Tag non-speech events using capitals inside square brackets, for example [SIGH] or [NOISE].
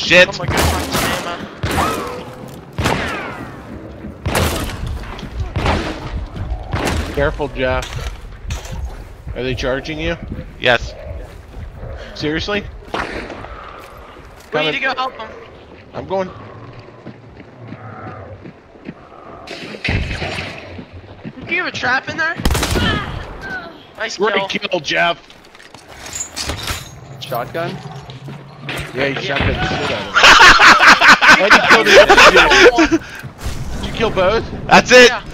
shit! Oh my god, Careful, Jeff. Are they charging you? Yes. Seriously? We Coming. need to go help them. I'm going. Do you have a trap in there? Nice Great kill. kill, Jeff. Shotgun? Yeah, he shot the shit out of him. and he killed the. [LAUGHS] Did you kill both? That's it! Yeah.